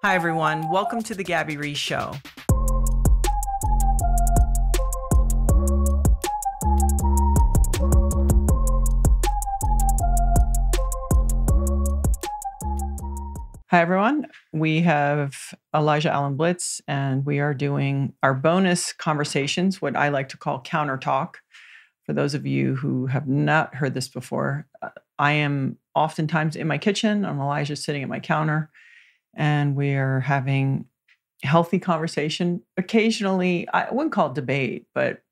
Hi, everyone. Welcome to the Gabby Reece Show. Hi, everyone. We have Elijah Allan Blitz, and we are doing our bonus conversations, what I like to call counter talk. For those of you who have not heard this before, uh, I am oftentimes in my kitchen. I'm Elijah sitting at my counter, and we are having healthy conversation. Occasionally, I wouldn't call it debate, but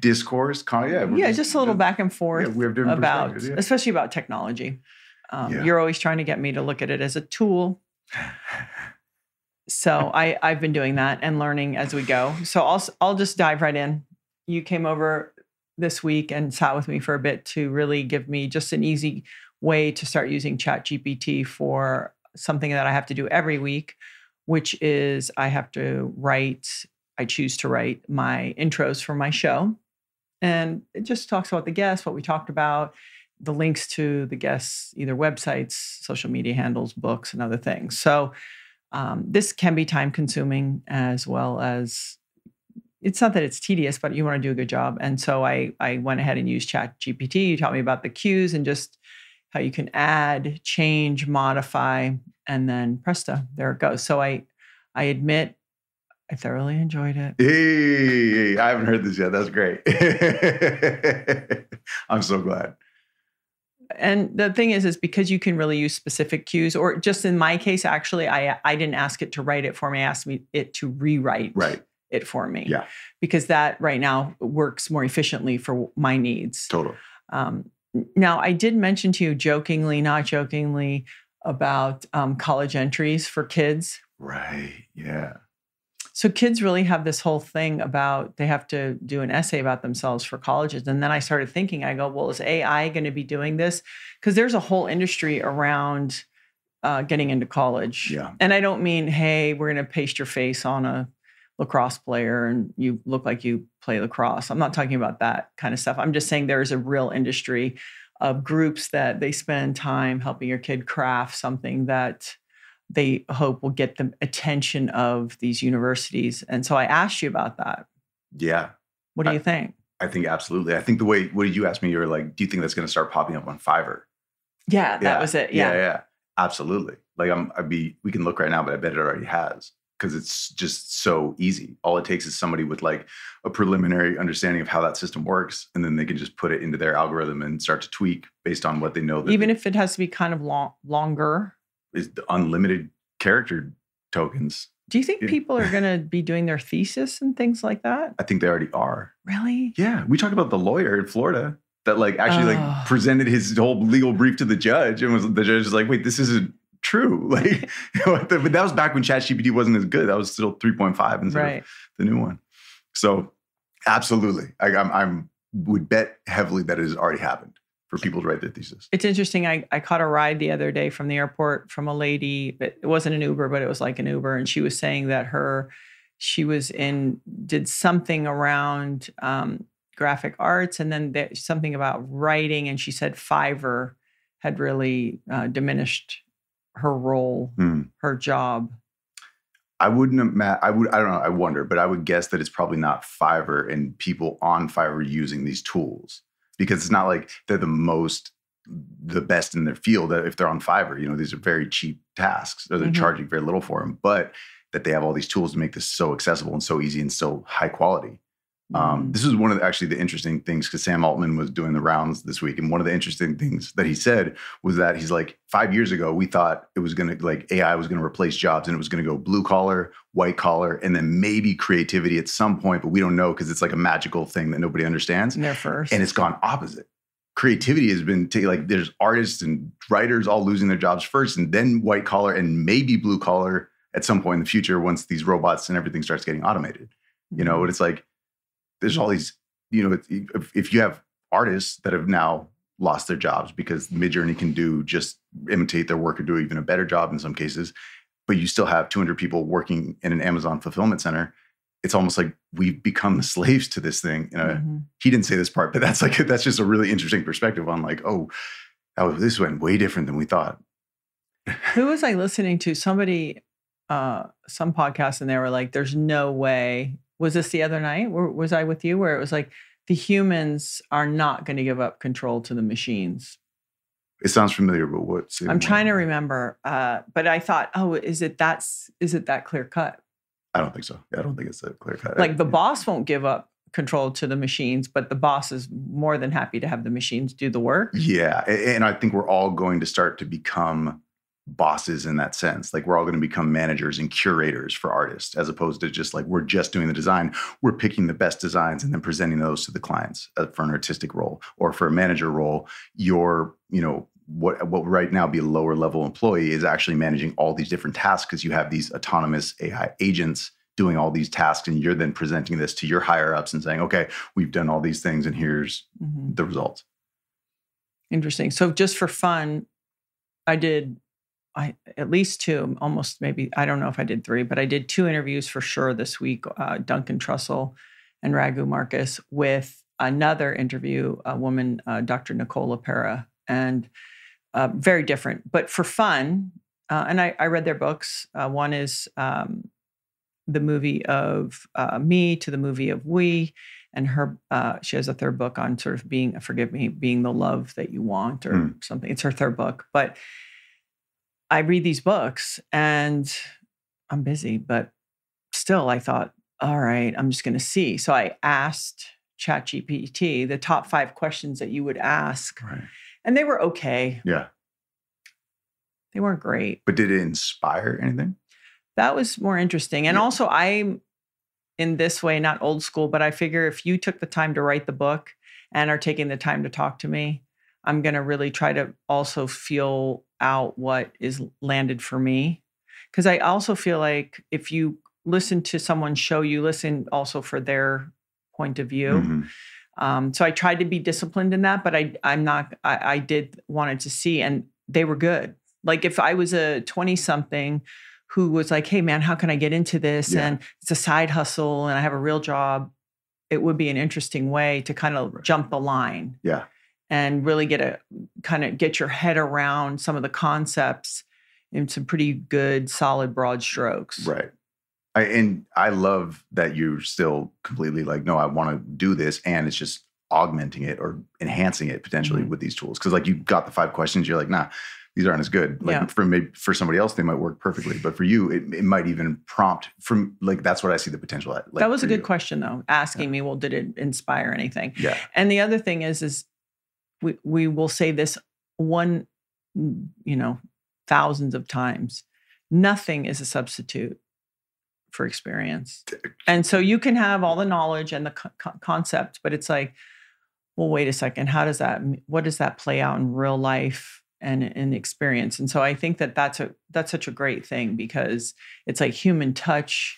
discourse. Yeah, yeah, just a little back and forth Yeah, we have different about, yeah. especially about technology. Um, Yeah. You're always trying to get me to look at it as a tool. So I I've been doing that and learning as we go. So I'll I'll just dive right in. You came over this week and sat with me for a bit to really give me just an easy way to start using Chat GPT for something that I have to do every week, which is I have to write. I choose to write my intros for my show, and it just talks about the guests, what we talked about, the links to the guests, either websites, social media handles, books, and other things. So um, this can be time consuming as well as it's not that it's tedious, but you want to do a good job. And so I I went ahead and used Chat GPT. You taught me about the cues and just how you can add, change, modify, and then presto, there it goes. So I I admit I thoroughly enjoyed it. Hey, I haven't heard this yet. That's great. I'm so glad. and the thing is is because you can really use specific cues or just in my case actually i i didn't ask it to write it for me i asked me it to rewrite Right. it for me Yeah. because that right now works more efficiently for my needs Total. um, now i did mention to you jokingly not jokingly about um, college entries for kids Right. Yeah. so kids really have this whole thing about they have to do an essay about themselves for colleges. And then I started thinking, I go, well, is AI going to be doing this? Because there's a whole industry around uh, getting into college. Yeah. And I don't mean, hey, we're going to paste your face on a lacrosse player and you look like you play lacrosse. I'm not talking about that kind of stuff. I'm just saying there is a real industry of groups that they spend time helping your kid craft something that they hope will get the attention of these universities. And so I asked you about that. Yeah. What do I- you think? I think absolutely. I think the way, what did you ask me? You were like, do you think that's going to start popping up on Fiverr? Yeah, that was it. Yeah. Yeah. Yeah. Absolutely. Like I'm, I'd be, we can look right now, but I bet it already has because it's just so easy. All it takes is somebody with like a preliminary understanding of how that system works. And then they can just put it into their algorithm and start to tweak based on what they know. That Even if it has to be kind of long, longer. is the unlimited character tokens. Do you think people are going to be doing their thesis and things like that? I think they already are. Really? Yeah, we talked about the lawyer in Florida that like actually Oh. like presented his whole legal brief to the judge, and was the judge was like, "Wait, this isn't true." Like, but that was back when ChatGPT wasn't as good. That was still three point five instead Right. of the new one. So, absolutely, I, I'm I'm would bet heavily that it has already happened for people to write their thesis. It's interesting. I, I caught a ride the other day from the airport from a lady. It it wasn't an Uber, but it was like an Uber. And she was saying that her, she was in, did something around um, graphic arts and then there, something about writing. And she said Fiverr had really uh, diminished her role, Hmm. her job. I wouldn't imagine. I would. I don't know. I wonder, but I would guess that it's probably not Fiverr and people on Fiverr using these tools because it's not like they're the most, the best in their field. If they're on Fiverr, you know, these are very cheap tasks, or they're Mhm. charging very little for them. But that they have all these tools to make this so accessible and so easy and so high quality. Um, Mm. this is one of the, actually the interesting things because Sam Altman was doing the rounds this week, and one of the interesting things that he said was that he's like, five years ago we thought it was going to like AI was going to replace jobs, and it was going to go blue collar, white collar, and then maybe creativity at some point, but we don't know because it's like a magical thing that nobody understands, And they're first. and it's gone opposite. Creativity has been ta- like there's artists and writers all losing their jobs first, and then white collar and maybe blue collar at some point in the future once these robots and everything starts getting automated you know but it's like there's all these you know if, if you have artists that have now lost their jobs because midjourney can do just imitate their work or do even a better job in some cases but you still have 200 people working in an amazon fulfillment center it's almost like we've become the slaves to this thing you know Mhm. he didn't say this part but that's like that's just a really interesting perspective on like oh oh this went way different than we thought Who was I listening to? Somebody uh, some podcast, and they were like, "There's no way." Was this the other night? Or was I with you? Where it was like the humans are not going to give up control to the machines. It sounds familiar, but what? I'm trying to remember, uh, but I thought, oh, is it that's is it that clear cut? I don't think so. I don't think it's a clear cut. Like the boss won't give up control to the machines, but the boss is more than happy to have the machines do the work. Yeah, and I think we're all going to start to become bosses in that sense. Like we're all going to become managers and curators for artists, as opposed to just like we're just doing the design. We're picking the best designs and then presenting those to the clients uh, for an artistic role or for a manager role. You're, you know, what what right now be a lower level employee is actually managing all these different tasks because you have these autonomous AI agents doing all these tasks and you're then presenting this to your higher ups and saying okay we've done all these things and here's mm-hmm. the results interesting so just for fun i did I at least two, almost maybe I don't know if I did three, but I did two interviews for sure this week. Uh, Duncan Trussell and Raghu Markus with another interview, a woman, uh, Dr. Nicole LePera, and uh, very different, but for fun. Uh, and I, I, read their books. Uh, one is um, the movie of uh, me to the movie of we, and her. she has a third book on sort of being, forgive me, being the love that you want or mm. something. It's her third book, but I read these books and I'm busy, but still I thought, all right, I'm just going to see. So I asked ChatGPT the top five questions that you would ask, right. and they were okay. Yeah. They weren't great. But did it inspire anything? That was more interesting. And yeah. also, I'm in this way, not old school, but I figure if you took the time to write the book and are taking the time to talk to me, I'm going to really try to also feel out what is landed for me. Because I also feel like if you listen to someone's show, you listen also for their point of view. Mm-hmm. Um, so I tried to be disciplined in that, but I I'm not. I, I did wanted to see, and they were good. Like if I was a twenty something who was like, "Hey man, how can I get into this?" Yeah. and it's a side hustle, and I have a real job. It would be an interesting way to kind of right. jump the line. Yeah and really get a kind of get your head around some of the concepts in some pretty good, solid, broad strokes. Right. I, and I love that you're still completely like, no, I want to do this, and it's just augmenting it or enhancing it potentially mm-hmm. with these tools. Because like you got the five questions, you're like, nah, these aren't as good. Like yeah. for maybe for somebody else, they might work perfectly, but for you, it, it might even prompt from like that's what I see the potential at. Like, that was a good you. question though, asking yeah. me, well, did it inspire anything? Yeah. And the other thing is, is we, we will say this one, you know, thousands of times. Nothing is a substitute for experience. And so you can have all the knowledge and the co- concept, but it's like, well, wait a second. How does that, what does that play out in real life and in experience? And so I think that that's a, that's such a great thing because it's like human touch,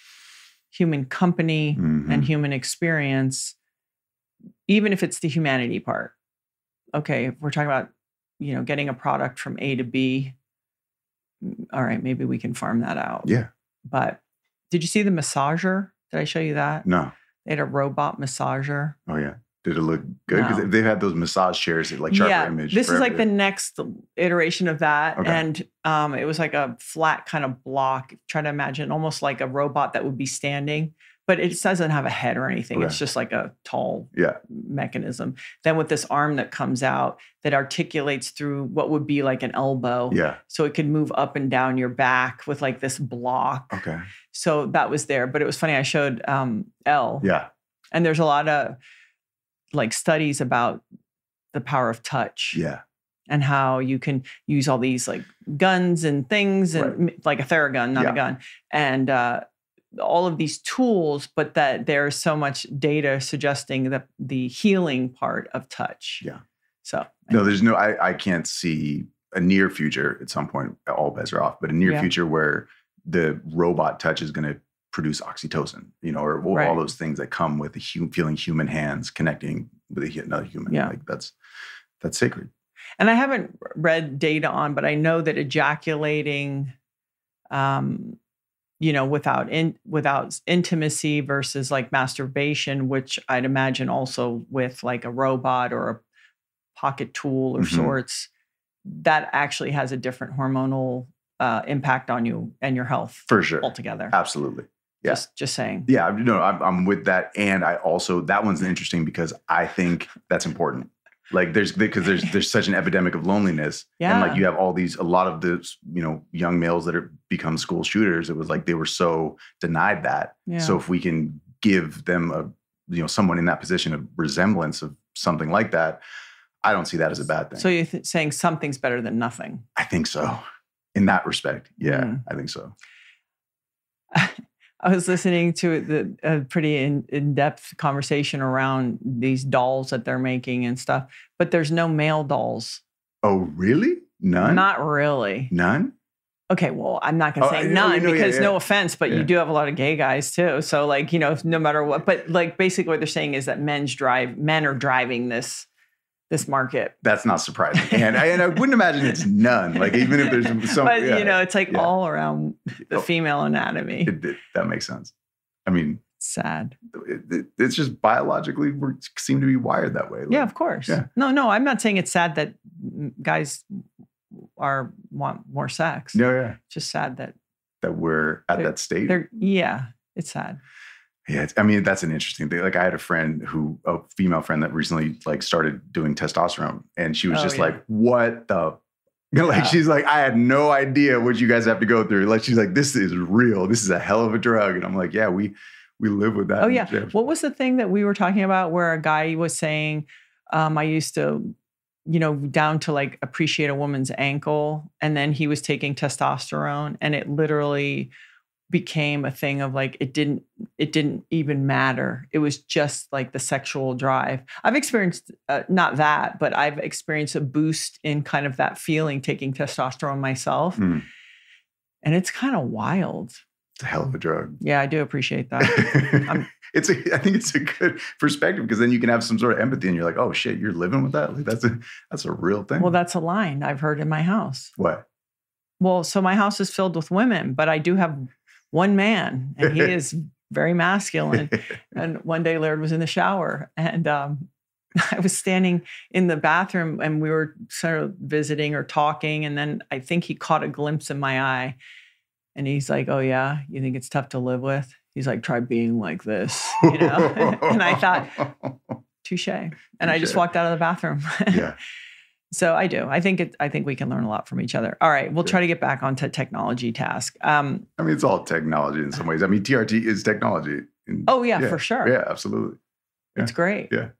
human company, mm-hmm. and human experience, even if it's the humanity part okay, if we're talking about, you know, getting a product from A to B, all right, maybe we can farm that out. Yeah. But did you see the massager? Did I show you that? No. They had a robot massager. Oh yeah. Did it look good? Because no. they've had those massage chairs like sharper yeah, image. This is like the next iteration of that. Okay. And um, it was like a flat kind of block. Try to imagine almost like a robot that would be standing but it doesn't have a head or anything. Okay. It's just like a tall yeah. mechanism. Then with this arm that comes out that articulates through what would be like an elbow. Yeah. So it could move up and down your back with like this block. Okay. So that was there. But it was funny. I showed um, Elle. Yeah. And there's a lot of like studies about the power of touch. Yeah. And how you can use all these like guns and things and right. like a Theragun, not yeah. a gun. And uh, all of these tools, but that there's so much data suggesting that the healing part of touch. Yeah. So no, there's no. I I can't see a near future at some point. All bets are off, but a near yeah. future where the robot touch is going to produce oxytocin, you know, or all, right. all those things that come with feeling human hands connecting with another human. Yeah. Like that's that's sacred. And I haven't read data on, but I know that ejaculating um, you know without in without intimacy versus like masturbation which i'd imagine also with like a robot or a pocket tool or mm-hmm. sorts that actually has a different hormonal uh, impact on you and your health for sure. altogether. Absolutely. Yeah. Just, just saying. Yeah, no, I'm, I'm with that, and I also that one's interesting because I think that's important. Like there's because there's there's such an epidemic of loneliness, and like you have all these a lot of the you know young males that are become school shooters. It was like they were so denied that. Yeah. So if we can give them a you know someone in that position a resemblance of something like that, I don't see that as a bad thing. So you're th- saying something's better than nothing. I think so. In that respect, yeah, Mm. I think so. I was listening to the a pretty in, in-depth conversation around these dolls that they're making and stuff, but there's no male dolls. Oh, really? None? Not really. None? Okay, well, I'm not going Oh, to I say know, none know, yeah, because yeah. no offense, but Yeah. you do have a lot of gay guys too. So like, you know, no matter what, but like basically what they're saying is that men's drive men are driving this this market. That's not surprising. And I, and I wouldn't imagine it's none. Like even if there's some, but yeah, you know, it's like yeah. all around the Oh. female anatomy. it, it- that makes sense. I mean, Sad. it, it- it's just biologically we seem to be wired that way. Like, Yeah, of course. Yeah. No, no, I'm not saying it's sad that guys are want more sex. No, yeah. It's just sad that That we're at that state. they're yeah, it's sad. Yeah, I mean that's an interesting thing. Like I had a friend who, a female friend that recently like started doing testosterone, and she was Oh, just yeah. like, "What the?" Like Yeah. she's like, "I had no idea what you guys have to go through." Like she's like, "This is real. This is a hell of a drug." And I'm like, "Yeah, we we live with that." Oh yeah. What was the thing that we were talking about where a guy was saying, um, I used to, you know, down to like appreciate a woman's ankle, and then he was taking testosterone, and it literally became a thing of like it didn't it didn't even matter it was just like the sexual drive i've experienced uh, not that but i've experienced a boost in kind of that feeling taking testosterone myself Mm. and it's kind of wild It's a hell of a drug. yeah i do appreciate that it's a, I think it's a good perspective because then you can have some sort of empathy and you're like, oh shit, you're living with that. Like that's a that's a real thing. well that's a line i've heard in my house what? Well, so my house is filled with women, but I do have one man, and he is very masculine. And one day, Laird was in the shower, and um, I was standing in the bathroom, and we were sort of visiting or talking, and then I think he caught a glimpse in my eye, and he's like, "Oh yeah, you think it's tough to live with?" He's like, "Try being like this," you know. and I thought, "Touche," and I just walked out of the bathroom. yeah. So I do. I think it. I think we can learn a lot from each other. All right, we'll try to get back onto technology task. Um, I mean, it's all technology in some ways. I mean, TRT is technology. oh yeah, Yeah, for sure. yeah, absolutely. It's great. Yeah.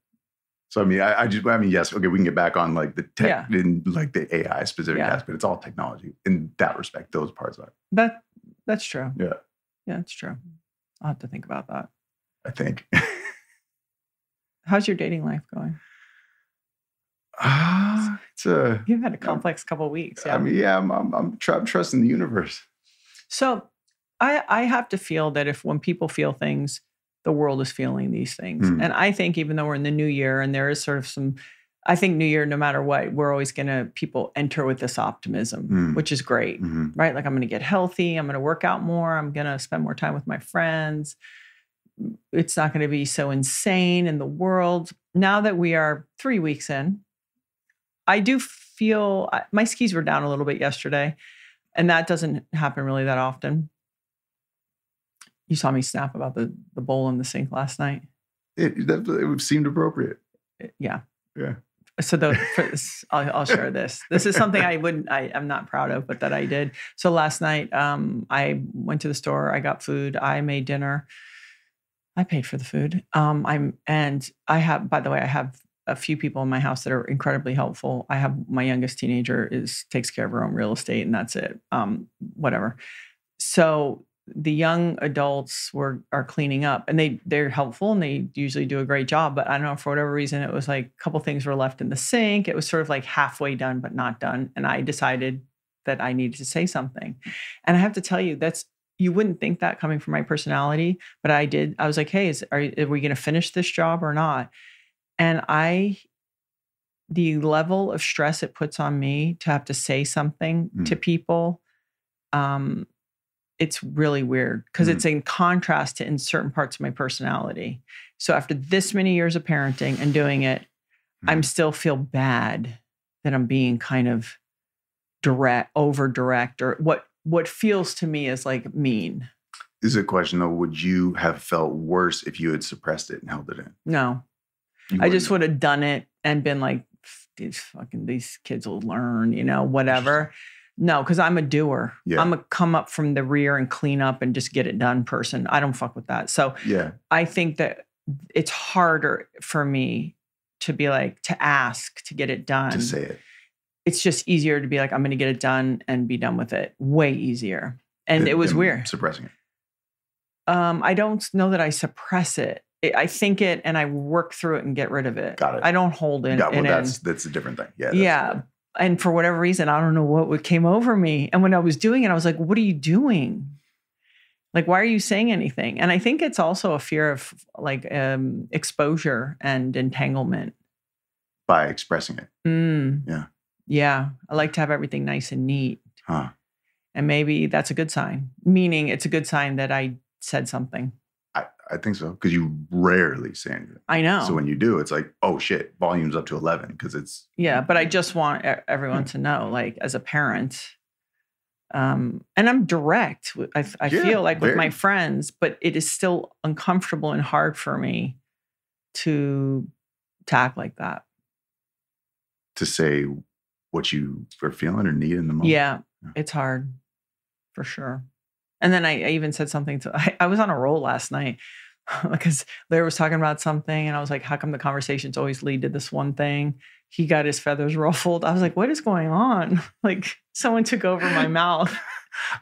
So I mean, I, I just, I mean, yes, okay, we can get back on like the tech, in like the AI specific Yeah. aspect. It's all technology in that respect. Those parts are, That that's true. Yeah. Yeah, it's true. I'll have to think about that. I think. How's your dating life going? Ah, it's a. You've had a complex couple weeks. Yeah. I mean, yeah, I'm, I'm, I'm, tr- I'm trusting the universe. so I I have to feel that if when people feel things, the world is feeling these things. Hmm. And I think even though we're in the new year and there is sort of some I think new year, no matter what, we're always gonna people enter with this optimism, Hmm. which is great. Mhm. right? Like I'm going to get healthy. I'm going to work out more. I'm going to spend more time with my friends. It's not going to be so insane in the world. Now that we are three weeks in, I do feel my skis were down a little bit yesterday, and that doesn't happen really that often. You saw me snap about the the bowl in the sink last night. It, that, it seemed appropriate. Uh, Yeah. Yeah. So the this, I'll, I'll share this. This is something I wouldn't. I am not proud of, but that I did. So last night, um, I went to the store. I got food. I made dinner. I paid for the food. Um, I'm and I have. By the way, I have a few people in my house that are incredibly helpful. I have my youngest teenager is takes care of her own real estate, and that's it. Um, whatever. So the young adults were are cleaning up and they they're helpful and they usually do a great job but i don't know for whatever reason it was like a couple things were left in the sink it was sort of like halfway done but not done and i decided that i needed to say something and i have to tell you that's you wouldn't think that coming from my personality but i did i was like hey is are, are we going to finish this job or not and i the level of stress it puts on me to have to say something to people um it's really weird because Mm. it's in contrast to in certain parts of my personality. So after this many years of parenting and doing it, I'm Mm. still feel bad that I'm being kind of direct, over direct, or what what feels to me is like mean. This is a question though. Would you have felt worse if you had suppressed it and held it in? No, You I just wouldn't. have done it and been like, these fucking these kids will learn, you know, whatever. No, because I'm a doer. Yeah. I'm a come up from the rear and clean up and just get it done person. I don't fuck with that. So Yeah. I think that it's harder for me to be like to ask to get it done. To say it. It's just easier to be like, I'm gonna get it done and be done with it. Way easier. And than- it was weird. Suppressing it. Um, I don't know that I suppress it. I- think it and I work through it and get rid of it. Got it. I don't hold it, Got, well, it that's in. that's a different thing. Yeah. Yeah. And for whatever reason, I don't know what came over me. And when I was doing it, I was like, what are you doing? Like, why are you saying anything? And I think it's also a fear of like um, exposure and entanglement. By expressing it. Mm. Yeah. Yeah. I like to have everything nice and neat. Huh. And maybe that's a good sign, meaning it's a good sign that I said something. I, think so. Because you rarely say anything. I know. So when you do, it's like, oh shit, volume's up to 11 because it's. Yeah, but I just want everyone to know, like as a parent, um, and I'm direct. I, I, Yeah, feel like with my friends, but it is still uncomfortable and hard for me to to act like that. to say what you are feeling or need in the moment. Yeah, Yeah. it's hard for sure. And then I, I even said something to. I, I was on a roll last night because Laird was talking about something, and I was like, "How come the conversations always lead to this one thing?" He got his feathers ruffled. I was like, "What is going on?" Like someone took over my mouth.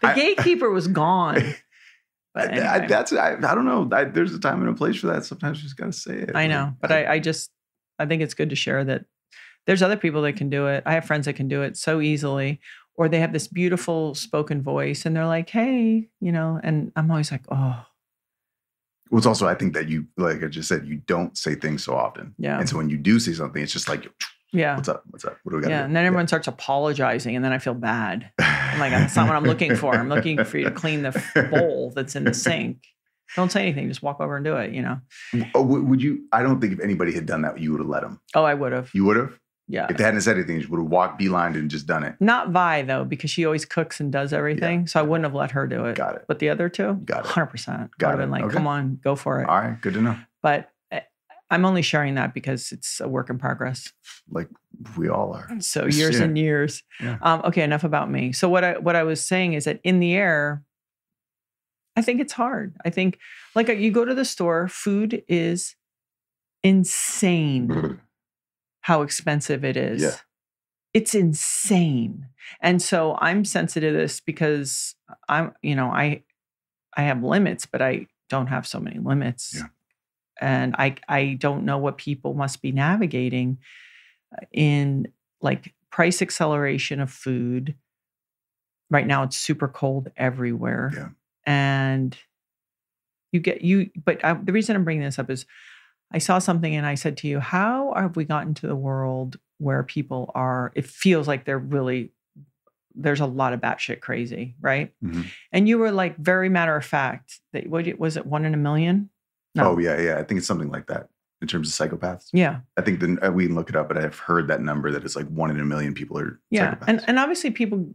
The I- gatekeeper was gone. I, But I- that's I, I don't know. There's a time and a place for that. Sometimes you just gotta say it. I know, but I, I just I think it's good to share that there's other people that can do it. I have friends that can do it so easily, or they have this beautiful spoken voice, and they're like, "Hey," you know, and I'm always like, "Oh, Well, it's also I think that you like I just said you don't say things so often, yeah, and so when you do say something, it's just like, yeah." what's up? What's up? What do we got? Yeah, and then everyone starts apologizing, and then I feel bad. I'm like, that's not what I'm looking for. I'm looking for you to clean the bowl that's in the sink. Don't say anything. Just walk over and do it. You know. Oh, would would you? I don't think if anybody had done that, you would have let them. Oh, I would have. You would have. Yeah. If they hadn't said anything, she would have walked beeline and just done it. Not Vi though, because she always cooks and does everything. So I wouldn't have let her do it. Got it. But the other two, Got it. hundred percent. Got Would have been it. like, Okay. come on, go for it. All right, good to know. But eh, I'm only sharing that because it's a work in progress. Like we all are. So years Yeah. and years. Yeah. Um, okay, enough about me. So what I what I was saying is that in the air, I think it's hard. I think like uh, you go to the store, food is insane how expensive it is. Yeah. It's insane. And so I'm sensitive to this because I'm, you know, I I have limits, but I don't have so many limits. Yeah. And I I don't know what people must be navigating uh, in like price acceleration of food. Right now it's super cold everywhere. Yeah. And you get you but I, the reason I'm bringing this up is I saw something and I said to you, how have we gotten to the world where people are, it feels like they're really, there's a lot of batshit crazy, right? Mhm. And you were like very matter of fact that, what was it, one in a million? No. Oh yeah, yeah. I think it's something like that in terms of psychopaths. Yeah. I think then uh, we can look it up, but I've heard that number that it's like one in a million people are Yeah. psychopaths. And, and obviously people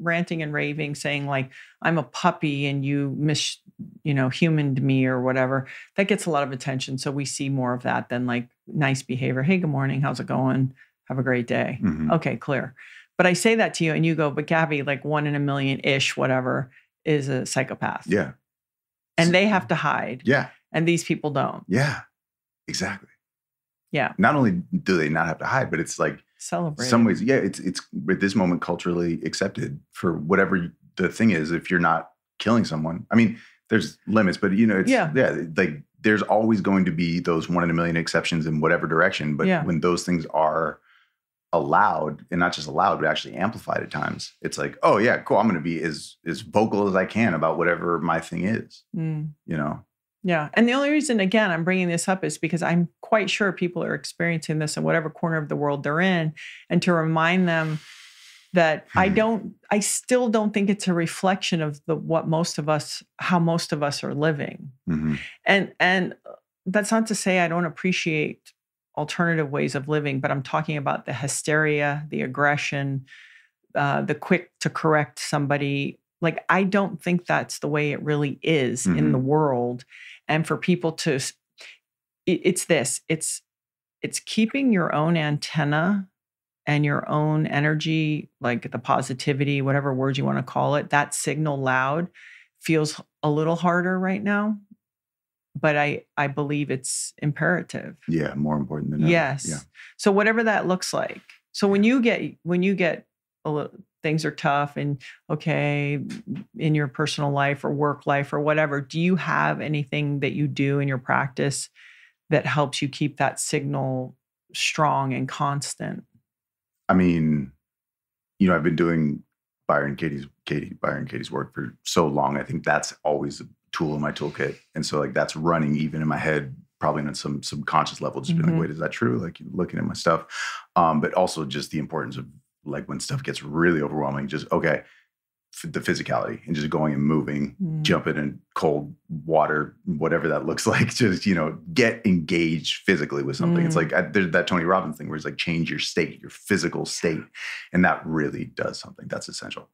ranting and raving saying like, I'm a puppy and you mis, you know, humaned me or whatever. That gets a lot of attention. So we see more of that than like nice behavior. Hey, good morning. How's it going? Have a great day. Mhm. Okay, clear. But I say that to you and you go, but Gabby, like one in a million ish, whatever, is a psychopath. yeah, And they have to hide. yeah, And these people don't. yeah, exactly. Yeah. Not only do they not have to hide, but it's like Celebrate. some ways, yeah, it's it's at this moment culturally accepted for whatever the thing is. If you're not killing someone, I mean, there's limits, but you know, it's Yeah. yeah, like there's always going to be those one in a million exceptions in whatever direction. But Yeah. when those things are allowed, and not just allowed, but actually amplified at times, it's like, oh yeah, cool. I'm going to be as as vocal as I can about whatever my thing is. Mm. You know, Yeah. And the only reason, again, I'm bringing this up is because I'm quite sure people are experiencing this in whatever corner of the world they're in. And to remind them that I Hmm. don't, I still don't think it's a reflection of the what most of us, how most of us are living. Mhm. And, and uh, that's not to say I don't appreciate alternative ways of living, but I'm talking about the hysteria, the aggression, uh, the quick to correct somebody. Like I don't think that's the way it really is in Mhm. the world, and for people to, it's this. It's it's keeping your own antenna and your own energy, like the positivity, whatever word you want to call it, that signal loud feels a little harder right now. But I I believe it's imperative. Yeah, more important than ever. Yes. Yeah. So whatever that looks like. So when you get when you get little, things are tough and okay in your personal life or work life or whatever, do you have anything that you do in your practice that helps you keep that signal strong and constant? I mean, you know, I've been doing Byron Katie's Katie Byron Katie's work for so long. I think that's always a tool in my toolkit, and so like that's running even in my head, probably on some subconscious level. Just being Mhm. like, wait, is that true? Like looking at my stuff, um, but also just the importance of like when stuff gets really overwhelming, just okay, f- the physicality and just going and moving, Mm. jumping in cold water, whatever that looks like. Just you know, get engaged physically with something. It's Mm. like I, there's that Tony Robbins thing where it's like change your state, your physical state, and that really does something. That's essential.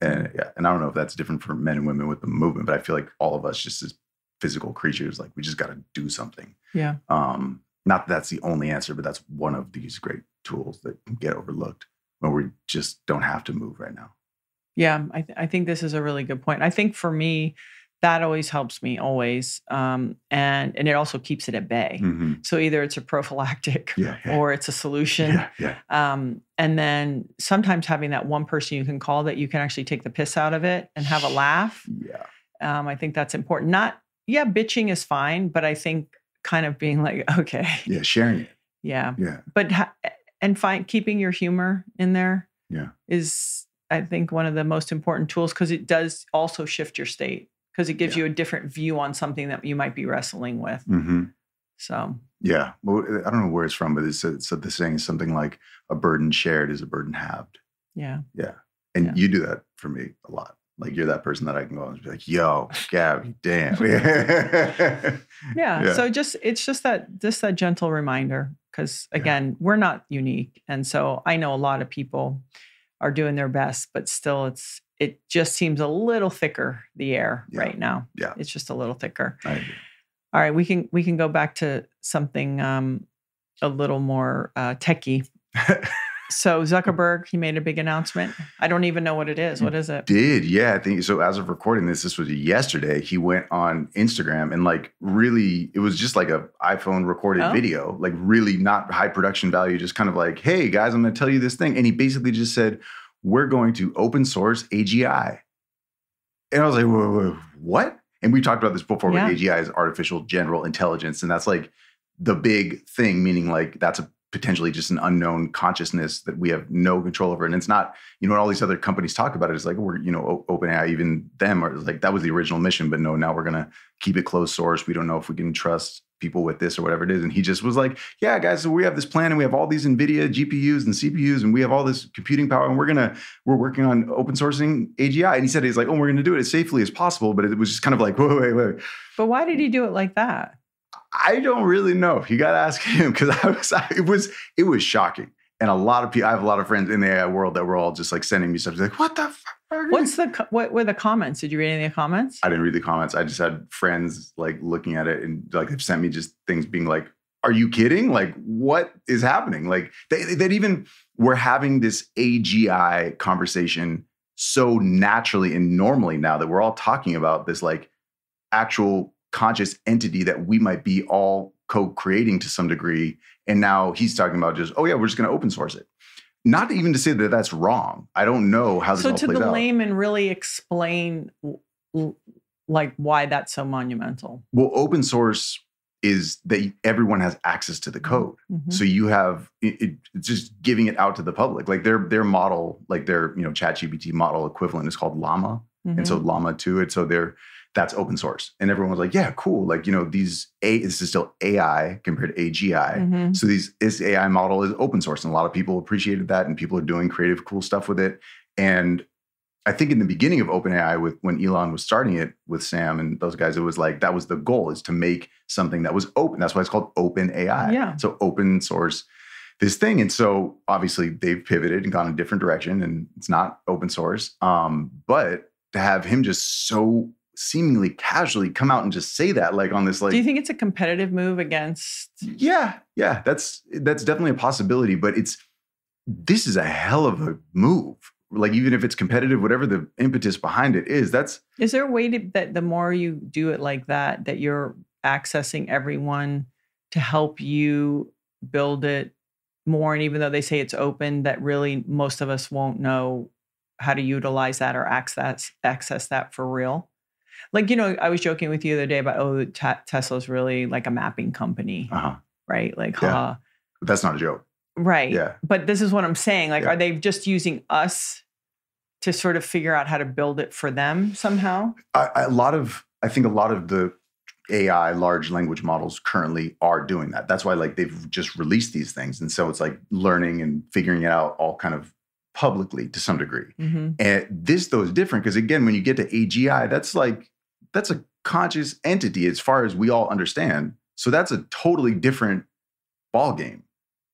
And yeah, and I don't know if that's different for men and women with the movement, but I feel like all of us just as physical creatures, like we just got to do something. Yeah. Um, not that that's the only answer, but that's one of these great tools that get overlooked when we just don't have to move right now. Yeah, I, th- I think this is a really good point. I think for me, that always helps me always, um, and and it also keeps it at bay. Mhm. So either it's a prophylactic Yeah, yeah, or it's a solution. yeah, yeah. Um, and then sometimes having that one person you can call that you can actually take the piss out of it and have a laugh. Yeah. Um, I think that's important. Not yeah, bitching is fine, but I think kind of being like okay, Yeah, sharing it. yeah, Yeah. but ha- and find keeping your humor in there Yeah. is I think one of the most important tools because it does also shift your state because it gives Yeah. you a different view on something that you might be wrestling with. hmm So Yeah. Well, I don't know where it's from, but it's, it's the saying is something like a burden shared is a burden halved. Yeah, yeah, And Yeah. you do that for me a lot. Like you're that person that I can go and be like, yo, Gabby, damn. yeah. yeah. Yeah. So just it's just that just that gentle reminder because Yeah. again we're not unique, and so I know a lot of people are doing their best, but still it's it just seems a little thicker the air Yeah. right now. Yeah. it's just a little thicker. I agree. All right, we can we can go back to something um, a little more uh, techie. So Zuckerberg, he made a big announcement. I don't even know what it is. What is it? Did yeah, I think so. As of recording this, this was yesterday. He went on Instagram and like really, it was just like a iPhone recorded Oh. video, like really not high production value. Just kind of like, hey guys, I'm going to tell you this thing, and he basically just said, "We're going to open source AGI," and I was like, whoa, whoa, what? And we talked about this before. Yeah. With AGI is artificial general intelligence, and that's like the big thing, meaning like that's a potentially just an unknown consciousness that we have no control over, and it's not you know, all these other companies talk about it, it's like we're, you know, O- OpenAI, even them are like that was the original mission, but no, now we're gonna keep it closed source. We don't know if we can trust people with this or whatever it is. And he just was like, Yeah, guys, so we have this plan and we have all these NVIDIA GPUs and CPUs and we have all this computing power, and we're gonna we're working on open sourcing AGI. And he said he's like, Oh, we're gonna do it as safely as possible. But it was just kind of like, wait, wait, wait. But why did he do it like that? I don't really know. You got to ask him because I was, I, it was, it was shocking. And a lot of people, I have a lot of friends in the AI world that were all just like sending me stuff. Like, what the fuck? What's the what were the comments? Did you read any of the comments? I didn't read the comments. I just had friends like looking at it and like have sent me just things being like, "Are you kidding? Like, what is happening?" Like they that even we're having this AGI conversation so naturally and normally now that we're all talking about this like actual conscious entity that we might be all co-creating to some degree. And now he's talking about just, oh yeah, we're just going to open source it. Not even to say that that's wrong. I don't know how this So all to plays the out. layman, really explain like why that's so monumental. Well, open source is that everyone has access to the code. Mhm. So you have it, it- it's just giving it out to the public. Like their their model, like their you know ChatGPT model equivalent is called Llama, and so Llama 2 it. So they're that's open source, and everyone was like, yeah, cool. Like you know these a this is still AI compared to AGI. Mhm. So these this AI model is open source, and a lot of people appreciated that, and people are doing creative, cool stuff with it. And I think in the beginning of OpenAI, with when Elon was starting it with Sam and those guys, it was like that was the goal is to make something that was open. That's why it's called Open AI. Yeah. So open source this thing. And so obviously they've pivoted and gone a different direction and it's not open source. Um, but to have him just so seemingly casually come out and just say that like on this like Do you think it's a competitive move against yeah, yeah, that's that's definitely a possibility, but it's this is a hell of a move. Like even if it's competitive, whatever the impetus behind it is, that's Is there a way to, that the more you do it like that, that you're accessing everyone to help you build it more? And even though they say it's open, that really most of us won't know how to utilize that or access access that for real. Like you know, I was joking with you the other day about oh, Ta- Tesla's really like a mapping company, uh-huh. right? Like, Yeah. huh, But that's not a joke. right? Yeah. But this is what I'm saying. Like, Yeah. are they just using us to sort of figure out how to build it for them somehow? I, I- a lot of I think a lot of the AI large language models currently are doing that. That's why like they've just released these things, and so it's like learning and figuring it out all kind of publicly to some degree. Mm-hmm. And this though is different because again, when you get to AGI, that's like that's a conscious entity as far as we all understand. So that's a totally different ball game.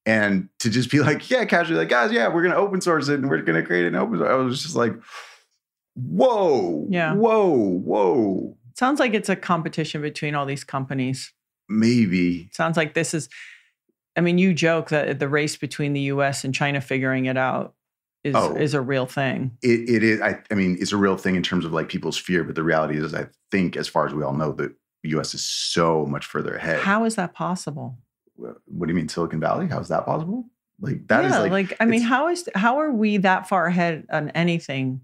And to just be like, yeah, casually, like, guys, yeah, we're gonna open source it and we're gonna create an open source. I was just like, whoa, Yeah. whoa, whoa. Sounds like it's a competition between all these companies. Maybe. Sounds like this is. I mean, you joke that the race between the U.S. and China figuring it out is Oh. is a real thing. It, it is. I, I mean, it's a real thing in terms of like people's fear, but the reality is, I think, as far as we all know, the U.S. is so much further ahead. How is that possible? What do you mean, Silicon Valley? How is that possible? Like that is yeah, like, I mean, how is how are we that far ahead on anything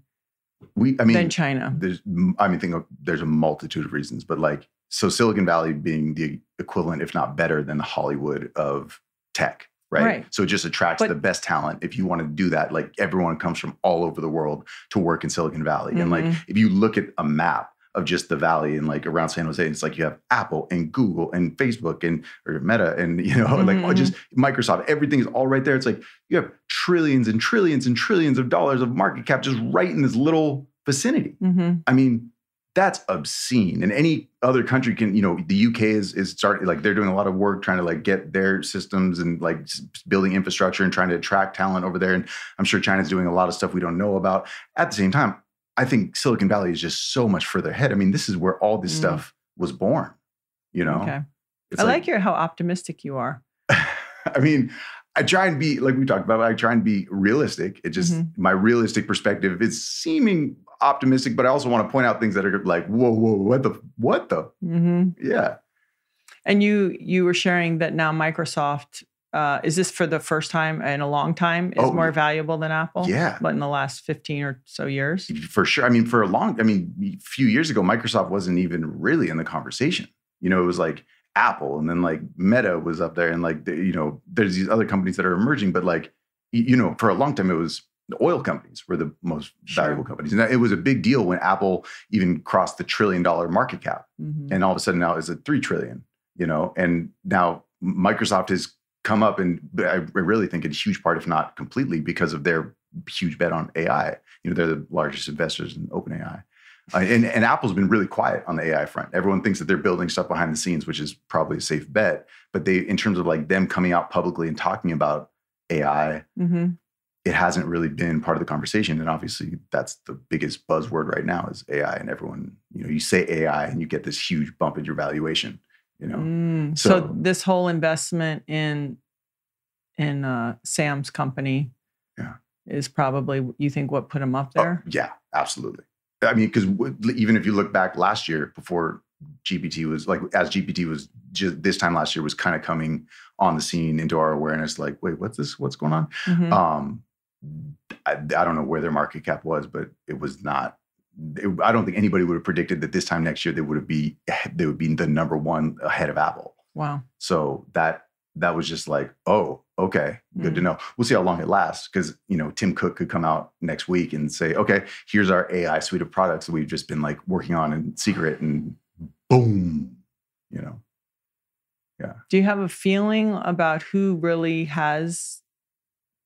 we. I mean, than China? there's i mean think of, there's a multitude of reasons but like so silicon valley being the equivalent if not better than the hollywood of tech right, Right. so it just attracts But- the best talent if you want to do that. Like everyone comes from all over the world to work in silicon valley. And like Mhm. if you look at a map of just the valley and like around san jose it's like you have apple and google and facebook and or meta and you know like Mhm. just microsoft. Everything is all right there. It's like you have trillions and trillions and trillions of dollars of market cap just right in this little vicinity. Hmm I mean, that's obscene. And any other country can, you know, the UK is is starting like they're doing a lot of work trying to like get their systems and like building infrastructure and trying to attract talent over there. And I'm sure China's doing a lot of stuff we don't know about. At the same time, I think Silicon Valley is just so much further ahead. I mean, this is where all this Mm. stuff was born. You know, Okay. I like your how optimistic you are. I mean, I try and be like we talked about. I try and be realistic. It just Mhm. my realistic perspective is seeming optimistic, but I also want to point out things that are like, whoa, whoa, what the, what the, hmm yeah. And you you were sharing that now Microsoft uh, is this for the first time in a long time is Oh, more valuable than Apple? Yeah. But in the last fifteen or so years. For sure. I mean, for a long, I mean, a few years ago, Microsoft wasn't even really in the conversation. You know, it was like Apple, and then like Meta was up there, and like the, you know, there's these other companies that are emerging, but like you know, for a long time, it was the oil companies were the most Sure. valuable companies, and it was a big deal when Apple even crossed the trillion dollar market cap. Mhm. and all of a sudden now it's at three trillion. You know, and now Microsoft has come up, and I really think it's a huge part, if not completely, because of their huge bet on AI. You know, they're the largest investors in OpenAI. Uh, and, and Apple's been really quiet on the AI front. Everyone thinks that they're building stuff behind the scenes, which is probably a safe bet. But they, in terms of like them coming out publicly and talking about AI, Mhm. it hasn't really been part of the conversation. And obviously, that's the biggest buzzword right now is AI. And everyone, you know, you say AI and you get this huge bump in your valuation. You know, Mm. So, So- this whole investment in in uh, Sam's company, Yeah. Is probably you think what put him up Oh, there. yeah, absolutely. I mean, because even if you look back last year before GPT was like, as GPT was just this time last year was kind of coming on the scene into our awareness, like, wait, what's this? What's going on? Mhm. Um, I, I don't know where their market cap was, but it was not. it- I don't think anybody would have predicted that this time next year they would have be they would be the number one ahead of Apple. wow. So that that was just like, oh, okay, good to Mm. know. We'll see how long it lasts because you know Tim Cook could come out next week and say, okay, here's our AI suite of products that we've just been like working on in secret, and boom, you know. Yeah. Do you have a feeling about who really has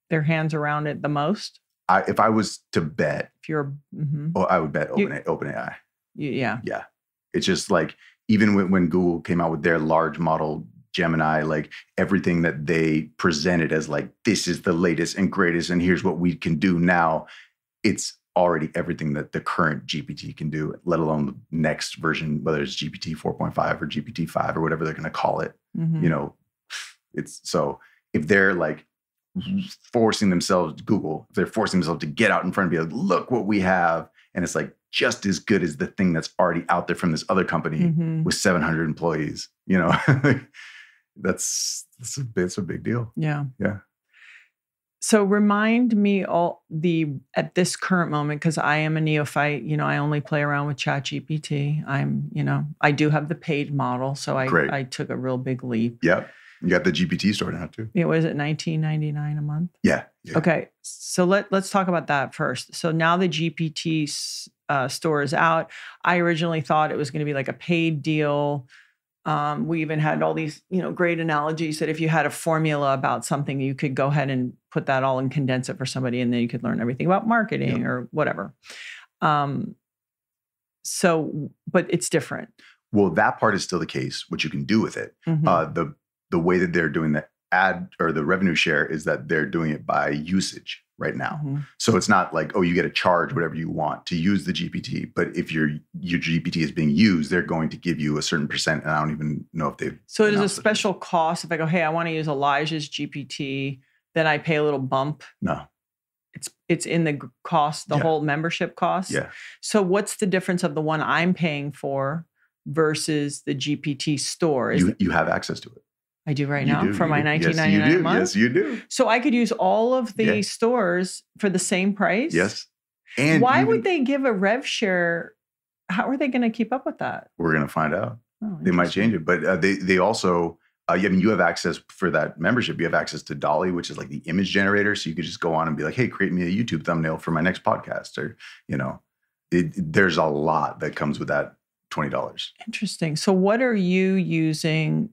their hands around it the most? I, if I was to bet, If you're, mhm. oh, I would bet You- Open OpenAI. Y- yeah, Yeah, it's just like even when, when Google came out with their large model Gemini, like everything that they presented as like this is the latest and greatest, and here's what we can do now. It's already everything that the current GPT can do, let alone the next version, whether it's GPT 4.5 or GPT 5 or whatever they're going to call it. Mhm. You know, it's so if they're like forcing themselves, Google, if they're forcing themselves to get out in front and be like, look what we have. And it's like just as good as the thing that's already out there from this other company Mhm. with 700 employees, you know, that's, that's a, it's a big deal. Yeah. Yeah. So remind me all the at this current moment because I am a neophyte. You know, I only play around with ChatGPT. I'm, you know, I do have the paid model, so I Great. I took a real big leap. Yep. You got the GPT store now too. It was at 19.99 a month. Yeah. yeah. Okay, so let let's talk about that first. So now the GPT uh, store is out. I originally thought it was going to be like a paid deal. Um, we even had all these, you know, great analogies that if you had a formula about something, you could go ahead and put that all and condense it for somebody, and then you could learn everything about marketing or whatever. Um, so, but it's different. Well, that part is still the case, what you can do with it. Mhm. Uh, the the way that they're doing the ad or the revenue share is that they're doing it by usage right now. Mhm. So it's not like, oh, you get a charge whatever you want to use the GPT. But if your your GPT is being used, they're going to give you a certain percent. And I don't even know if they've So it is a announced it. special cost. If I go, hey, I want to use Elijah's GPT, then I pay a little bump. no. It's it's in the cost, the Yeah. whole membership cost. Yeah. So what's the difference of the one I'm paying for versus the GPT store? Is You it- you have access to it. I do right You now do, for my 19.99 you do. a month. Yes, you do. So I could use all of the stores for the same price. Yes. And Why even- would they give a rev share? How are they going to keep up with that? We're gonna find out. Oh, They might change it, but uh, they they also. Uh, I mean, you have access for that membership. You have access to DALL-E, which is like the image generator. So you could just go on and be like, "Hey, create me a YouTube thumbnail for my next podcast," or you know, it, there's a lot that comes with that twenty dollars. Interesting. So what are you using?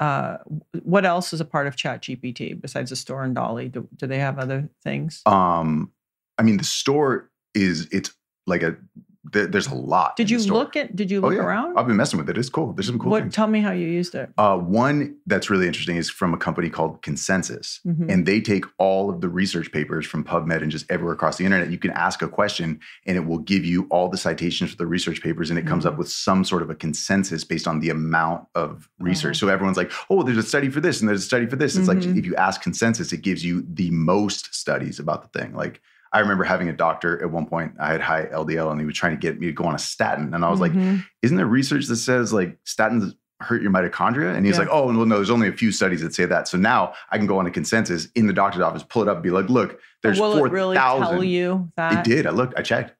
Uh, what else is a part of ChatGPT besides the store and DALL-E? Do, do they have other things? Um, I mean, the store is it's like a there, there's a lot. Did you look at? Did you Oh look yeah, around? I've been messing with it. It's cool. There's some cool what? things. Tell me how you used it. Uh, one that's really interesting is from a company called Consensus. Mhm. and they take all of the research papers from PubMed and just everywhere across the internet. You can ask a question and it will give you all the citations for the research papers and it comes Mhm. up with some sort of a consensus based on the amount of research. Uh-huh. So everyone's like, oh, there's a study for this and there's a study for this. It's like Mhm. if you ask consensus, it gives you the most studies about the thing. Like I remember having a doctor at one point, I had high LDL and he was trying to get me to go on a statin. And I was like, Mhm. isn't there research that says like statins hurt your mitochondria? And he's Yeah. like, oh, well, no, there's only a few studies that say that. So now I can go on a consensus in the doctor's office, pull it up, and be like, look, there's Will four it really tell you that? It did. I looked. I checked.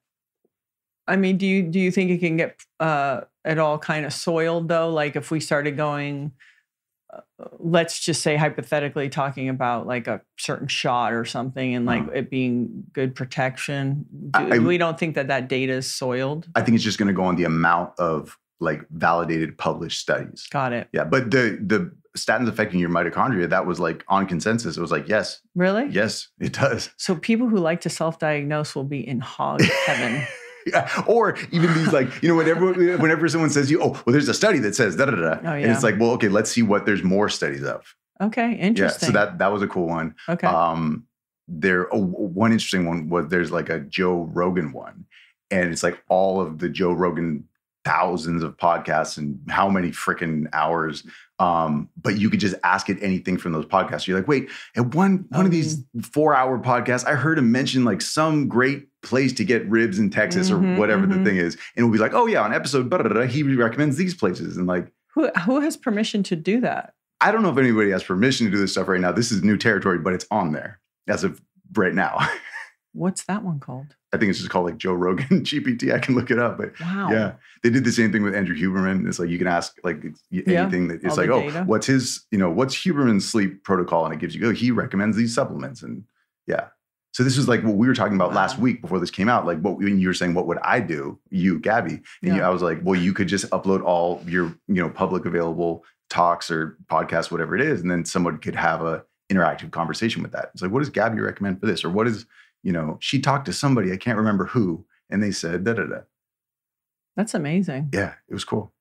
I mean, do you do you think it can get uh, at all kind of soiled though? Like if we started going, let's just say hypothetically talking about like a certain shot or something, and like Uh-huh. it being good protection, do, I- I- we don't think that that data is soiled. I think it's just going to go on the amount of like validated published studies. Got it? Yeah, but the the statins affecting your mitochondria that was like on consensus. It was like yes, Really? yes, it does. So people who like to self-diagnose will be in hog heaven. Yeah. Or even these like, you know, whenever whenever someone says you, oh, well, there's a study that says da da da, Oh, and it's like, well, okay, let's see what there's more studies of. Okay, interesting. Yeah, so that that was a cool one. okay. Um, there, oh, one interesting one was there's like a Joe Rogan one, and it's like all of the Joe Rogan thousands of podcasts and how many freaking hours. Um, but you could just ask it anything from those podcasts. You're like, wait, at one one of these four hour podcasts, I heard him mention like some great place to get ribs in Texas Mhm, or whatever mhm. the thing is, and we'll be like, oh yeah, on episode, blah, he recommends these places, and like. who who has permission to do that? I don't know if anybody has permission to do this stuff right now. This is new territory, but it's on there as of right now. What's that one called? I think it's just called like Joe Rogan GPT. I can look it up, but Wow. yeah, they did the same thing with Andrew Huberman. It's like you can ask like y- Yeah, anything that it's like, oh, what's his, you know, what's Huberman's sleep protocol, and it gives you, oh, he recommends these supplements, and yeah. So this was like what we were talking about last week before this came out. Like what when you were saying, what would I do, you, Gabby? And you, I was like, well, you could just upload all your, you know, public available talks or podcasts, whatever it is, and then someone could have a interactive conversation with that. It's like, what does Gabby recommend for this, or what is, you know, she talked to somebody I can't remember who, and they said da da da. That's amazing. Yeah, it was cool.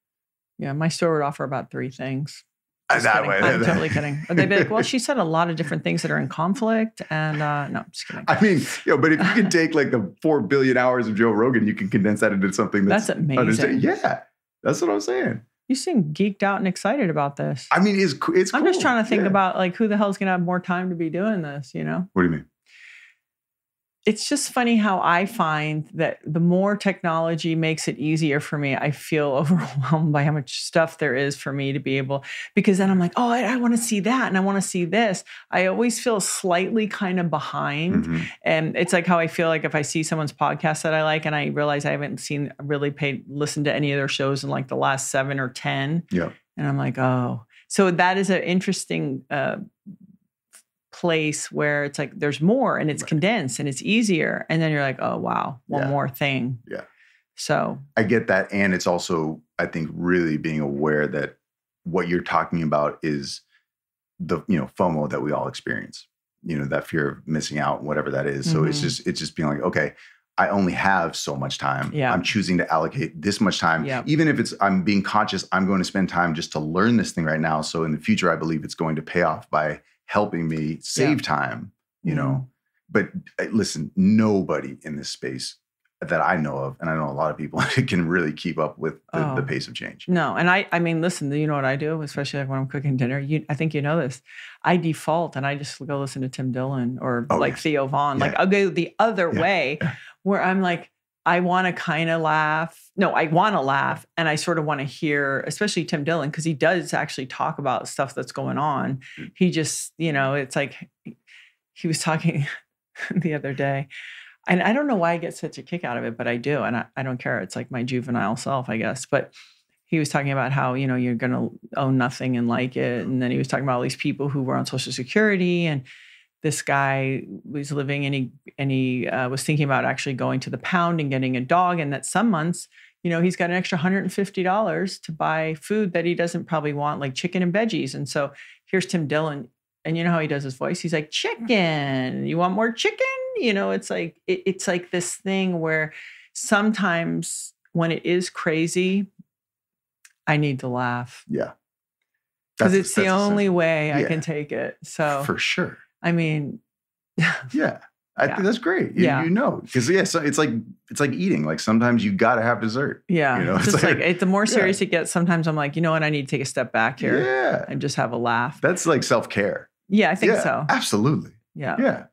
Yeah, my store would offer about three things. Just that kidding. way. I'm totally kidding. But they'd be like, well, she said a lot of different things that are in conflict. And uh, no, I'm just kidding. I mean, you know, but if you can take like the four billion hours of Joe Rogan, you can condense that into something that's, That's amazing. understand- Yeah, that's what I'm saying. You seem geeked out and excited about this. I mean, it's it's. I'm just trying to think Yeah. about like who the hell's going to have more time to be doing this, you know? What do you mean? It's just funny how I find that the more technology makes it easier for me, I feel overwhelmed by how much stuff there is for me to be able, because then I'm like, oh, I, I want to see that and I want to see this. I always feel slightly kind of behind. Mhm. And it's like how I feel like if I see someone's podcast that I like and I realize I haven't seen, really paid, listened to any of their shows in like the last seven or 10. Yeah. And I'm like, oh. So that is an interesting uh, place where it's like there's more and it's Right. condensed and it's easier. And then you're like, oh, wow, one Yeah. more thing. Yeah. So, I get that, and it's also I think really being aware that what you're talking about is the you know FOMO that we all experience. You know that fear of missing out, whatever that is. So it's Mhm. just it's just being like, okay, I only have so much time. Yeah. I'm choosing to allocate this much time. Yeah. Even if it's I'm being conscious, I'm going to spend time just to learn this thing right now. So in the future, I believe it's going to pay off by helping me save time. You Mhm. know, but uh, listen, nobody in this space that I know of, and I know a lot of people can really keep up with the, the Oh. pace of change. no. And I, I mean, listen, you know what I do, especially like when I'm cooking dinner? You, I think you know this. I default and I just go listen to Tim Dillon or Oh, like yes. Theo Von. Like I'll go the other Yeah. way Yeah. where I'm like, I want to kind of laugh. No, I want to laugh. And I sort of want to hear, especially Tim Dillon, because he does actually talk about stuff that's going on. Mm. He just, you know, it's like he was talking the other day. And I don't know why I get such a kick out of it, but I do. And I, I don't care. It's like my juvenile self, I guess. But he was talking about how, you know, you're going to own nothing and like it. And then he was talking about all these people who were on Social Security and this guy was living and he and he uh, was thinking about actually going to the pound and getting a dog and that some months you know he's got an extra $150 to buy food that he doesn't probably want like chicken and veggies. And so here's tim dillon and you know how he does his voice? He's like chicken! You want more chicken? You know it's like it, it's like this thing where sometimes when it is crazy i need to laugh. Yeah. because That's- it's the only way i can take it. So for sure. I mean Yeah. I Yeah. think that's great. You, Yeah. you know, because yeah, so it's like it's like eating. Like sometimes you got to have dessert. Yeah, You know, it's just like, like- the more yeah. serious it gets, sometimes I'm like, you know what, I need to take a step back here Yeah, and just have a laugh. that's like self care. Yeah, I think yeah, so. Absolutely. Yeah, Yeah.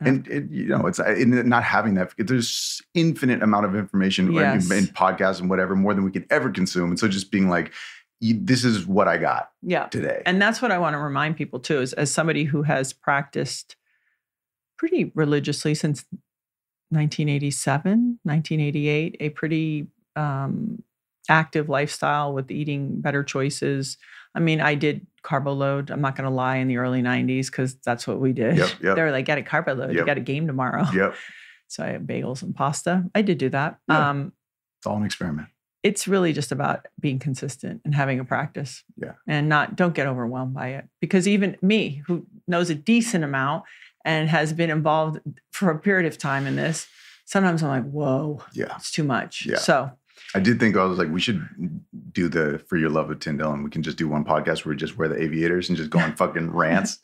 Yeah. And it, you know, it's in not having that. There's infinite amount of information in- Yes. in, podcasts and whatever, more than we could ever consume. And so, just being like, "This is what I got yeah, today." and that's what I want to remind people too. Is as somebody who has practiced pretty religiously since 1987, 1988, a pretty um, active lifestyle with eating better choices. I mean, I did carbo load. I'm not going to lie in the early 90s because that's what we did. Yep, yep. They were like, get a carbo load. You got a game tomorrow. yep, So I had bagels and pasta. I did do that. Yeah. Um, it's all an experiment. It's really just about being consistent and having a practice. Yeah. And not don't get overwhelmed by it. Because even me, who knows a decent amount and has been involved for a period of time in this, sometimes I'm like, whoa, Yeah, it's too much. Yeah. So I did think I was like, we should do the for your love of Tim and We can just do one podcast where we just wear the aviators and just go on fucking rants.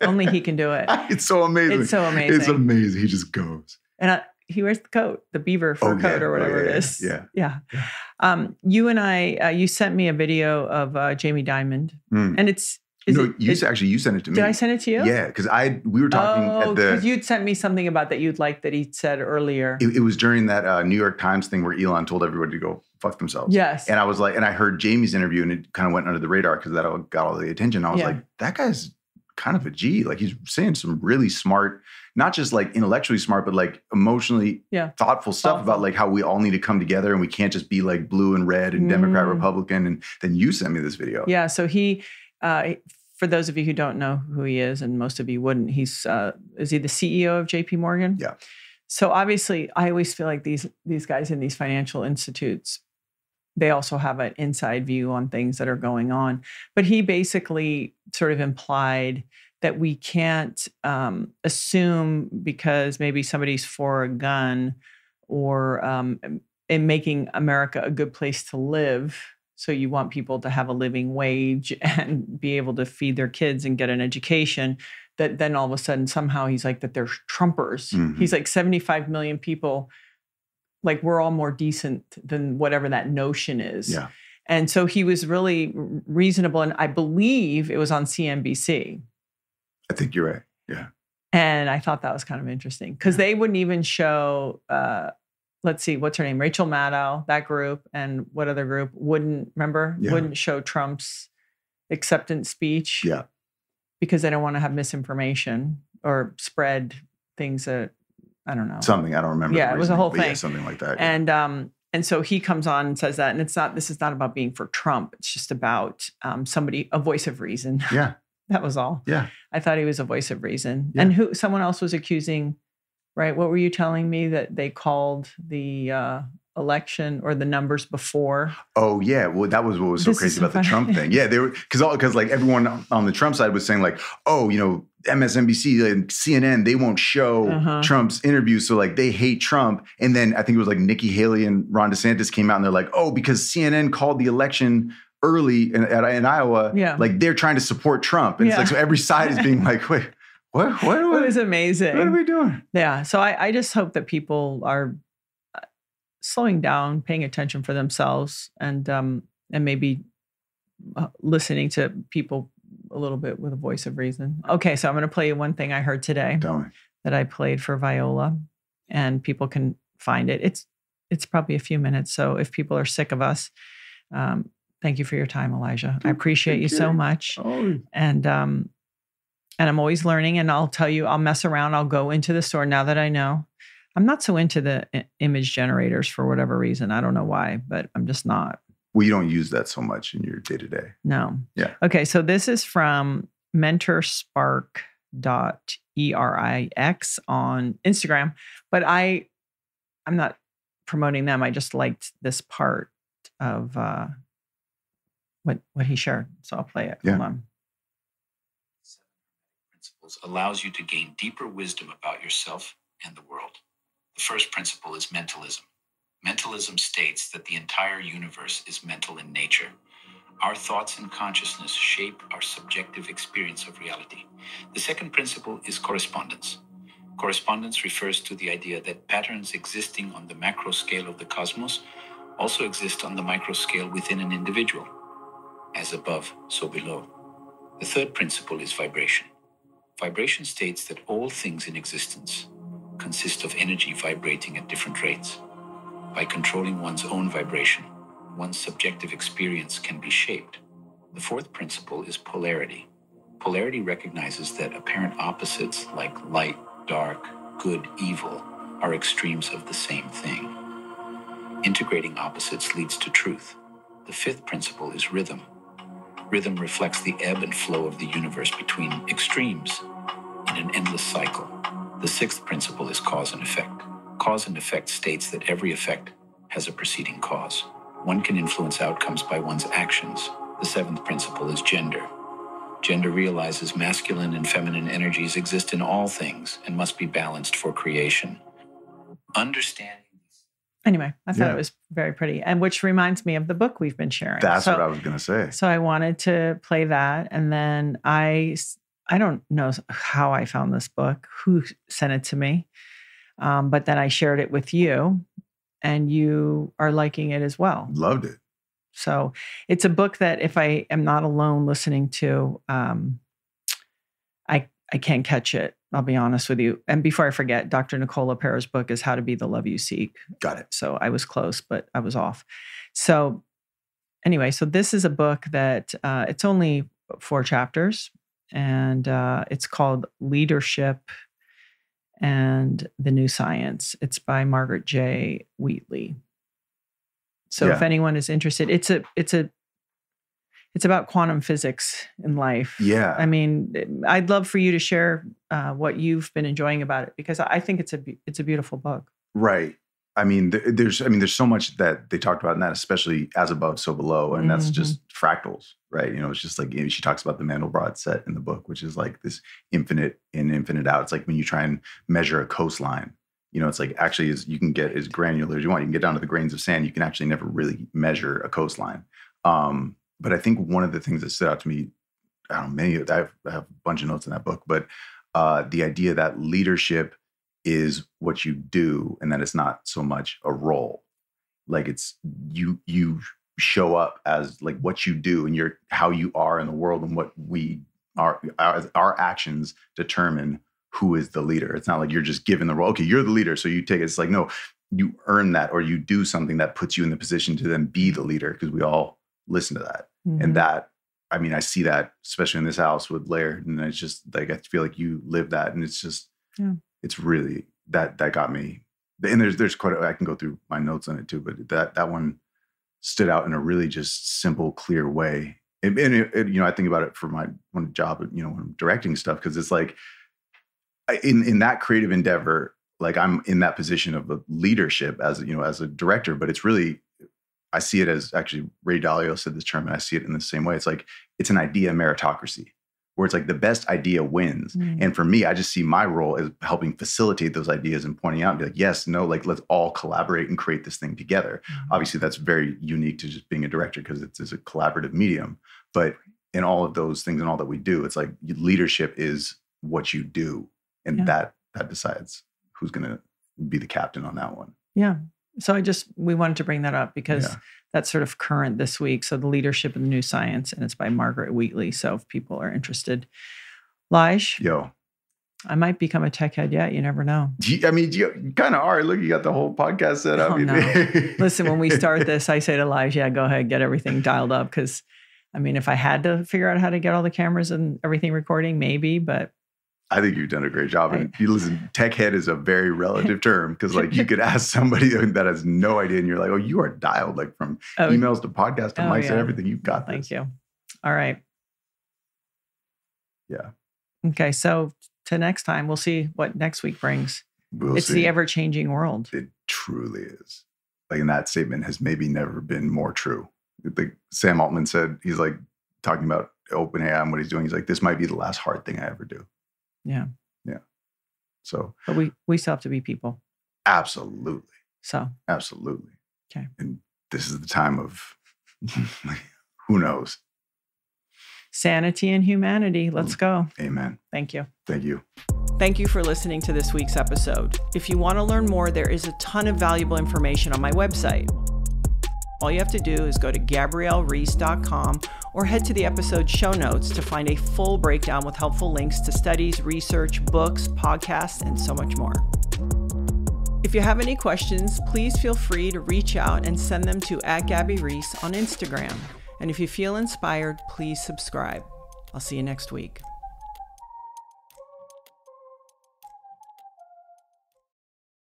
only he can do it. It's so amazing. It's so amazing. It's amazing. He just goes. and I, he wears the coat, the beaver fur Oh, coat yeah. or Oh, whatever yeah, it is. Yeah. Yeah. Yeah. Um, you and I, uh, you sent me a video of uh, Jamie Dimon, Mm. and it's. Is no, it, you s- actually you sent it to me. did I send it to you? Yeah, because I we were talking oh, at because you'd sent me something about that you'd like that he said earlier. it, it was during that uh, New York Times thing where Elon told everybody to go fuck themselves. yes. And I was like, and I heard Jamie's interview and it kind of went under the radar because that all- got all the attention. I was like, that guy's kind of a G. Like he's saying some really smart, not just like intellectually smart, but like emotionally Yeah. thoughtful stuff Thoughtful. about like how we all need to come together and we can't just be like blue and red and Democrat, Mm. Republican. And then you sent me this video. Yeah. So he, uh, for those of you who don't know who he is, and most of you wouldn't, he's uh, is he the CEO of J.P. Morgan? Yeah. So obviously, I always feel like these these guys in these financial institutes, they also have an inside view on things that are going on. But he basically sort of implied that we can't um, assume because maybe somebody's for a gun or um, in making America a good place to live. So you want people to have a living wage and be able to feed their kids and get an education. That then all of a sudden somehow he's like that they're Trumpers. Mhm. He's like 75 million people. Like we're all more decent than whatever that notion is. Yeah. And so he was really reasonable. And I believe it was on CNBC. I think you're right. Yeah. And I thought that was kind of interesting because they wouldn't even show, uh, let's see, what's her name? Rachel Maddow, that group, and what other group wouldn't, remember, Yeah. wouldn't show Trump's acceptance speech Yeah. because they don't want to have misinformation or spread things that, I don't know. Something I don't remember. Yeah, it was a whole but yeah, thing. something like that. and um and so he comes on and says that and it's not this is not about being for trump it's just about um somebody a voice of reason yeah. that was all Yeah. i thought he was a voice of reason Yeah. and who someone else was accusing right what were you telling me that they called the uh election or the numbers before Oh yeah, well that was what was so This crazy about the. Trump thing. Yeah, they were because all because like everyone on the Trump side was saying like, oh, you know, MSNBC and CNN they won't show Uh-huh. Trump's interview, so like they hate Trump. And then I think it was like Nikki Haley and Ron DeSantis came out and they're like, oh, because CNN called the election early in, at- in Iowa, Yeah. like they're trying to support Trump. And it's like so every side is being like, wait, what, what, it was amazing what are we doing? Yeah. So I, I just hope that people are uh, slowing down, paying attention for themselves, and um, and maybe uh, listening to people a little bit with a voice of reason. Okay, so I'm going to play you one thing I heard today that I played for Viola, and people can find it. It's it's probably a few minutes. So if people are sick of us, um, thank you for your time, Elijah. I appreciate you Thank so much Oh, and um and i'm always learning and i'll tell you i'll mess around i'll go into the store now that i know i'm not so into the image generators for whatever reason i don't know why but i'm just not well, you don't use that so much in your day to day. no Yeah. okay so this is from mentorspark.erix on instagram but i i'm not promoting them i just liked this part of uh what what he shared so i'll play it Yeah. hold on Seven principles allows you to gain deeper wisdom about yourself and the world. The first principle is mentalism. Mentalism states that the entire universe is mental in nature. Our thoughts and consciousness shape our subjective experience of reality. The second principle is correspondence. Correspondence refers to the idea that patterns existing on the macro scale of the cosmos also exist on the micro scale within an individual. As above, so below. The third principle is vibration. Vibration states that all things in existence consist of energy vibrating at different rates. By controlling one's own vibration, one's subjective experience can be shaped. The fourth principle is polarity. Polarity recognizes that apparent opposites like light, dark, good, evil are extremes of the same thing. Integrating opposites leads to truth. The fifth principle is rhythm. Rhythm reflects the ebb and flow of the universe between extremes in an endless cycle. The sixth principle is cause and effect. Cause and effect states that every effect has a preceding cause. One can influence outcomes by one's actions. The seventh principle is gender. Gender realizes masculine and feminine energies exist in all things and must be balanced for creation. Understanding anyway, I thought Yeah. it was very pretty, and which reminds me of the book we've been sharing. That's so, what I was gonna say. So I wanted to play that, and then I, I don't know how I found this book, who sent it to me, um, but then I shared it with you, and you are liking it as well. Loved it. So it's a book that if I am not alone listening to, um, I I can't catch it. I'll be honest with you. And before I forget, Dr. Nicole LePera's book is How to Be the Love You Seek. Got it. So I was close, but I was off. So anyway, so this is a book that uh, it's only four chapters, and uh, it's called Leadership and the New Science. It's by Margaret J. Wheatley. So if anyone is interested, it's a it's a it's about quantum physics in life. Yeah. I mean, I'd love for you to share uh, what you've been enjoying about it because I think it's a it's a beautiful book. Right. I mean, th- there's, I mean, there's so much that they talked about in that, especially as above, so below, and that's Mhm. just fractals, right? You know, it's just like she talks about the Mandelbrot set in the book, which is like this infinite in, infinite out. It's like when you try and measure a coastline. You know, it's like actually, as you can get as granular as you want. You can get down to the grains of sand. You can actually never really measure a coastline. Um, but I think one of the things that stood out to me, I don't know, many I have, I have a bunch of notes in that book, but uh, the idea that leadership is what you do and that it's not so much a role. Like it's you you show up as like what you do and you're how you are in the world and what we are our, our actions determine who is the leader. It's not like you're just given the role. Okay, you're the leader, so you take it. It's like no, you earn that or you do something that puts you in the position to then be the leader because we all listen to that. Mhm. And that, I mean, I see that especially in this house with Laird, and it's just like I feel like you live that, and it's just, Yeah. It's really that that got me. And there's there's quite a, I can go through my notes on it too, but that that one stood out in a really just simple, clear way. And, and it, it- you know, I think about it for my one job, you know, when I'm directing stuff because it's like in in that creative endeavor, like I'm in that position of leadership as you know as a director, but it's really I see it as actually Ray Dalio said this term, and I see it in the same way. It's like it's an idea meritocracy, where it's like the best idea wins. Mm. And for me, I just see my role as helping facilitate those ideas and pointing out and be like, yes, no, like let's all collaborate and create this thing together. Mhm. Obviously, that's very unique to just being a director because it's, it's a collaborative medium. But in all of those things and all that we do, it's like leadership is what you do, and Yeah. that that decides who's going to be the captain on that one. Yeah. So I just we wanted to bring that up because Yeah. that's sort of current this week. So the leadership of the new science, and it's by Margaret Wheatley. So if people are interested, Lige, Yo, I might become a tech head yet. You never know. you- I mean, you, you kind of are. Look, you got the whole podcast set up. Oh, no. Listen, when we start this, I say to Lige, yeah, go ahead, get everything dialed up. Because I mean, if I had to figure out how to get all the cameras and everything recording, maybe, but I think you've done a great job. And you listen, tech head is a very relative term because, like, you could ask somebody that has no idea, and you're like, "Oh, you are dialed like from oh, emails to podcast to Oh, mics yeah. and everything. You've got this." thank you. All right. Yeah. Okay. So to next time, we'll see what next week brings. We'll it's see. the ever changing world. it truly is. Like, and that statement has maybe never been more true. Like Sam Altman said, he's like talking about OpenAI and what he's doing. He's like, "This might be the last hard thing I ever do." Yeah. Yeah. So But we we still have to be people. absolutely. So Absolutely. Okay. And this is the time of who knows. sanity and humanity. Let's mm. go. Amen. Thank you. Thank you. Thank you for listening to this week's episode. If you want to learn more, there is a ton of valuable information on my website. All you have to do is go to gabriellereece.com or head to the episode show notes to find a full breakdown with helpful links to studies, research, books, podcasts, and so much more. If you have any questions, please feel free to reach out and send them to at Gabby Reece on Instagram. And if you feel inspired, please subscribe. I'll see you next week.